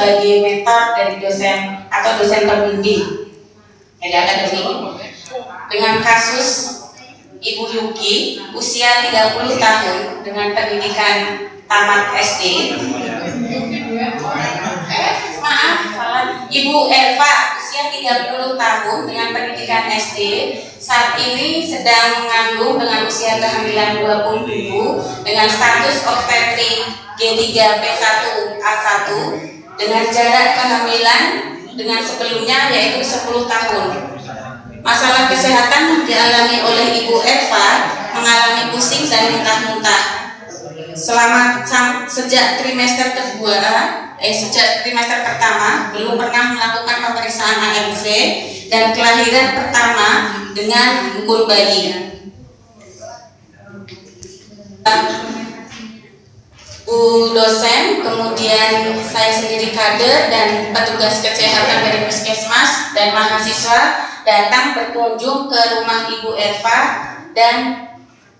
sebagai mentor dari dosen atau dosen pembimbing dari akademik. Dengan kasus Ibu Yuki usia 30 tahun dengan pendidikan tamat SD maaf Ibu Eva usia 30 tahun dengan pendidikan SD saat ini sedang mengandung dengan usia kehamilan 20 minggu dengan status obstetrik G3P1A1 dengan jarak kehamilan dengan sebelumnya yaitu 10 tahun Masalah kesehatan dialami oleh Ibu Eva mengalami pusing dan muntah-muntah. Selama sejak trimester kedua, eh sejak trimester pertama belum pernah melakukan pemeriksaan AMC dan kelahiran pertama dengan bukun bayi. Bu dosen, kemudian saya sendiri kader dan petugas kesehatan dari puskesmas dan mahasiswa datang berkunjung ke rumah Ibu Eva dan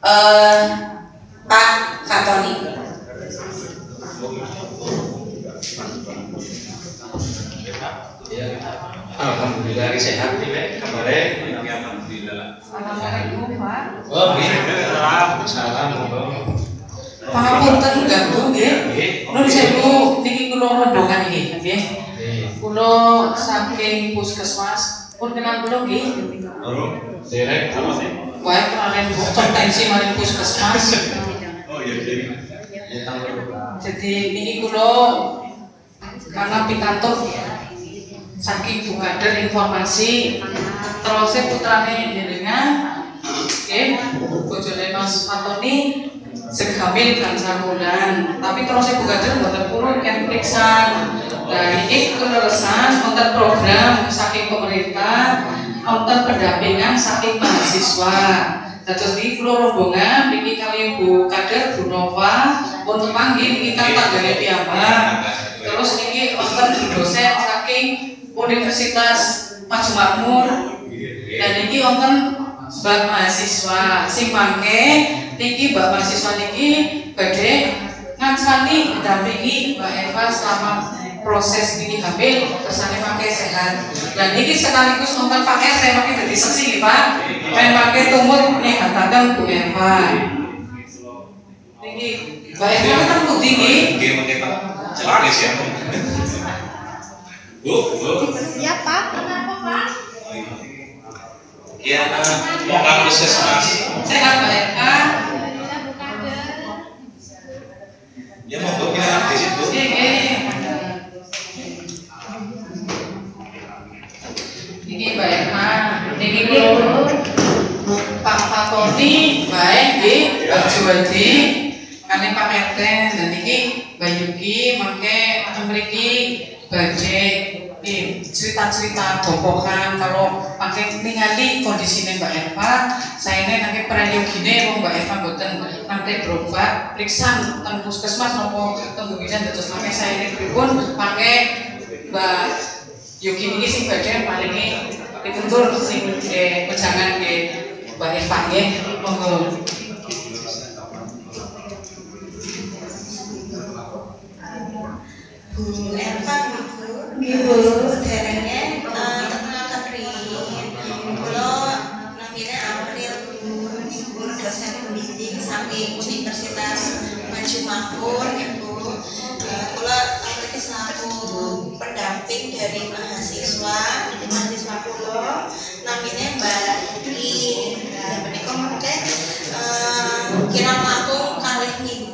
uh, Pak Fatoni. Alhamdulillah sehat nih, kemarin. Alhamdulillah. Assalamualaikum Pak. Oh, iya. Salam, Pangapunten ganggu nggih. Nun sewu niki kula rombongan iki nggih. Kula saking puskesmas pun kenal belum nggih? Belum. Derek apa sih? Wae kenalen kompetensi mari puskesmas. Oh iya jadi. Jadi ini kulo karena pikantuk saking bukader informasi terus putrane jenengan oke bojone Mas Fatoni sing kan bulan tapi terus bukader mboten purun kan periksa Nah, ini kelulusan untuk program saking pemerintah, untuk pendampingan saking mahasiswa. Terus di pulau rombongan, ini kali Bu Kader, Bu Nova, untuk panggil kita tanggalnya piyambak. Terus ini untuk dosen saking Universitas Maju Makmur, dan ini untuk bak mahasiswa sing mangke niki bak mahasiswa niki badhe ngancani mendampingi Mbak Eva selama proses ini hamil kesannya pakai sehat dan ini sekaligus nonton pakai saya pakai dari seksi pak saya pakai tumut nih katakan Bu Eva ini Mbak Eva kan Bu tinggi Oke, oke Pak. Jelas ya. Bu, Bu. Pak? Ya, mau kan puskesmas. sehat Eva Ya kita di situ. Ini Mbak Eva, ini kalau Pak Fatoni. Baik di Pak Juwadi, kali Pak RT dan ini Mbak Yuki, make memiliki budget nih cerita-cerita bokokan kalau pakai ningali kondisinya Mbak Eva saya ini nanti pernah gini mau Mbak Eva buatan nanti berobat periksa tentang puskesmas nopo tunggu bisa terus pakai saya ini pun pakai Mbak Yuki ini sing bagian paling ini ditutur sing eh, pejangan ke Mbak Eva ya monggo. Bu Eva Bu, derenge terkenal Kepri. Kulo namanya April Universitas Maju Makmur Ibu. Kulo iki selaku pendamping dari mahasiswa, mahasiswa kulo namanya Mbak Yuki. Nah, menika mengke kira langkung kalih minggu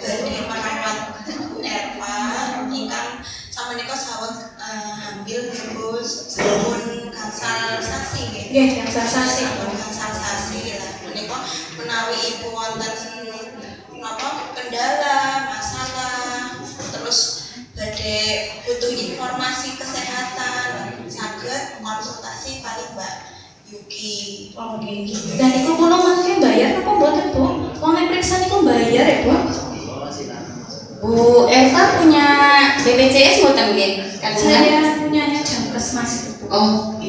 badhe merawat Bu Eva ingkang sama niko sawet ambil ibu sebelum kansal sasi nggih. Nggih, kansal sasi. Sampun kansal sasi lah menika menawi ibu wonten napa kendala, masalah terus badhe butuh informasi kesehatan saged konsultasi kali Mbak Yuki. Oh, nggih. Dan iku kula mangke bayar apa mboten, Bu? Wong nek periksa niku bayar ya, Bu? Bu Eva punya BPJS buatan nggih? Kan Saya punyanya Jamkesmas itu, Bu. Oh,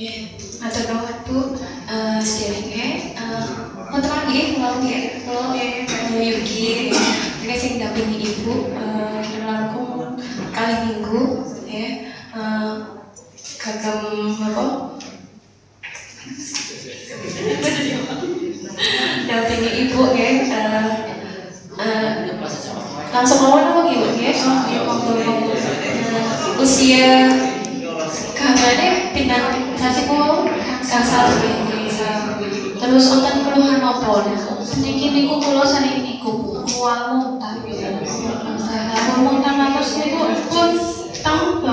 Ya, matur nuwun Bu. Eh sedhereke eh wonten lagi kalau kalau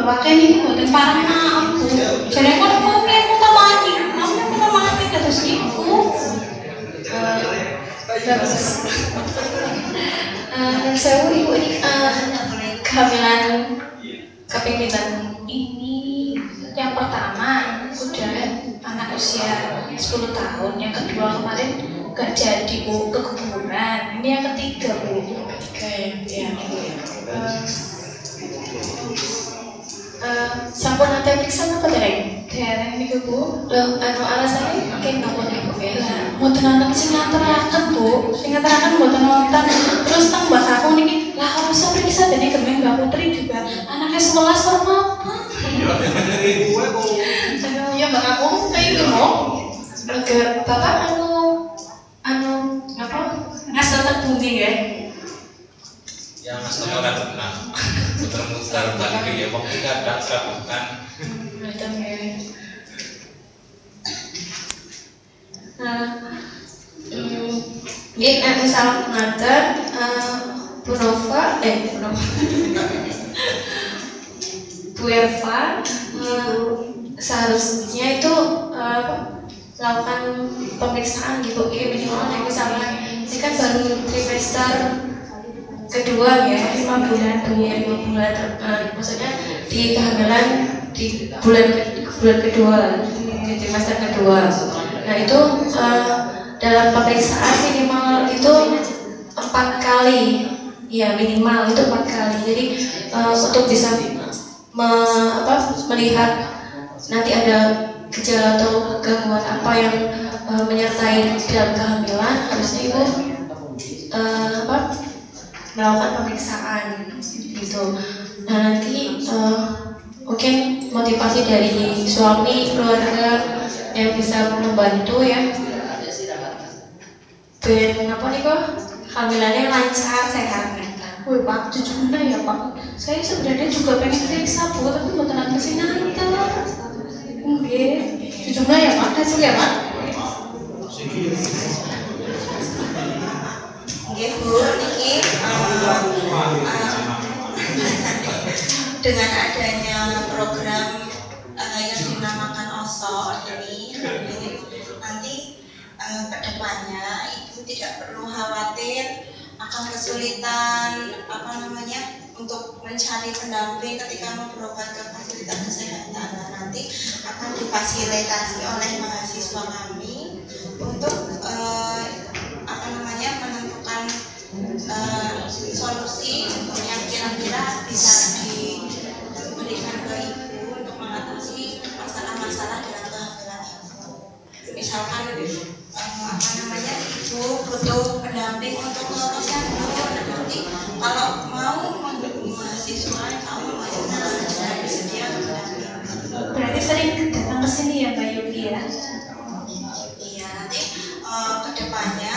tahu bapaknya niku boten parang maaf bu jadi kok kok piye muntah mati. Namanya muntah mati terus niku terus Eh, saya ibu ini eh, kehamilan kepemimpinan ini yang pertama udah anak usia 10 tahun. Yang kedua kemarin gak jadi bu keguguran ini yang ketiga bu. Ketiga ya, ya. Eh, eh, sampun nanti periksa apa dereng dereng ini bu. Loh anu alasannya mungkin nopo nih bu ya mau tenang sing ngantaraken bu. Sing ngantaraken buat nonton terus tang mbak aku nih lah harus periksa dan kemen mbak putri juga anaknya sekolah sama apa Aduh, ya mbak aku kayak gitu mau Lega, bapak anu anu apa ngasih terpundi ya yang mas teman kan pernah muter-muter serabukan Betul ya. Nah, hmm, ini eh, misal eh, Bu Nova, eh Bu Nova, Bu eh, seharusnya itu eh, lakukan pemeriksaan gitu, ya minimal misalnya ini kan baru trimester kedua ya lima bulan ya lima bulan maksudnya di kehamilan di bulan bulan kedua di trimester kedua. Nah itu eh, dalam pemeriksaan minimal itu empat kali. Ya minimal itu empat kali. Jadi eh, untuk bisa me- apa, melihat nanti ada gejala atau gangguan apa yang eh, menyertai dalam kehamilan harusnya ibu eh, apa melakukan pemeriksaan gitu. Nah nanti eh, mungkin motivasi dari suami keluarga yang bisa membantu ya. Ben apa nih kok? Kehamilannya lancar sehat. Wih pak, bener ya pak. Saya sebenarnya juga pengen periksa bu, tapi mau tenang ke sini nanti. Oke, bener ya pak. Hasil ya pak. Nggih Bu, niki eh, dengan adanya program eh, yang dinamakan OSO ini nanti eh, ke depannya ibu tidak perlu khawatir akan kesulitan apa namanya untuk mencari pendamping ketika mau berobat ke fasilitas kesehatan. Nah, nanti akan difasilitasi oleh mahasiswa kami untuk butuh pendamping untuk posyandu, nah nanti kalau mau menghubungi mahasiswa, kalau mau ada bersedia untuk pendamping. Berarti sering datang ke sini ya Mbak Yuki ya? Iya, nanti eh, ke depannya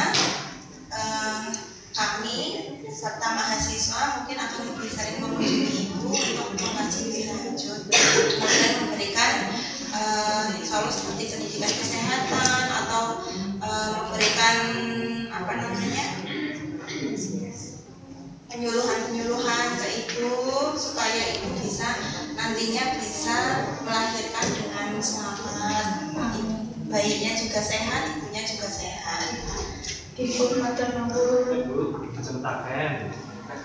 eh, kami serta mahasiswa mungkin akan bayinya juga sehat ibunya juga sehat Ibu matur nuwun. Ibu, cemetaken.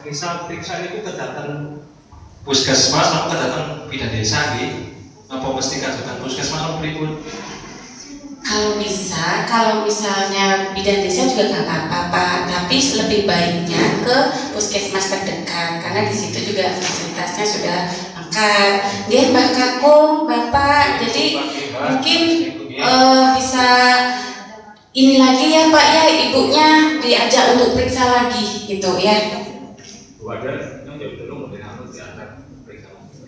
Misal periksa itu kedatang puskesmas atau kedatang bidan desa nggih. Apa mesti kajutan puskesmas apa pripun? Kalau bisa, kalau misalnya bidan desa juga nggak apa-apa, Pak. Tapi lebih baiknya ke puskesmas terdekat karena di situ juga fasilitasnya sudah lengkap. Dia Mbak Kakung, Bapak, jadi mungkin eh, bisa ini lagi ya Pak ya ibunya diajak untuk periksa lagi gitu ya.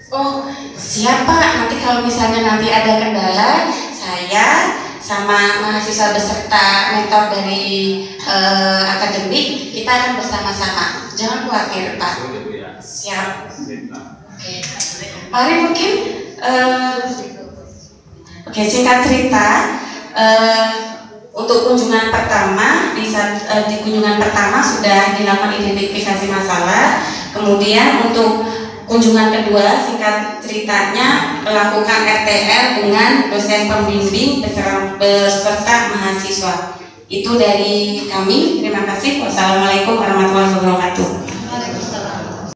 Oh siapa nanti kalau misalnya nanti ada kendala saya sama mahasiswa beserta mentor dari eh, akademik kita akan bersama-sama jangan khawatir Pak siap. Oke mari mungkin eh, oke singkat cerita eh, untuk kunjungan pertama di, eh, di kunjungan pertama sudah dilakukan identifikasi masalah. Kemudian untuk kunjungan kedua singkat ceritanya melakukan RTL dengan dosen pembimbing beserta mahasiswa. Itu dari kami. Terima kasih. Wassalamualaikum warahmatullahi wabarakatuh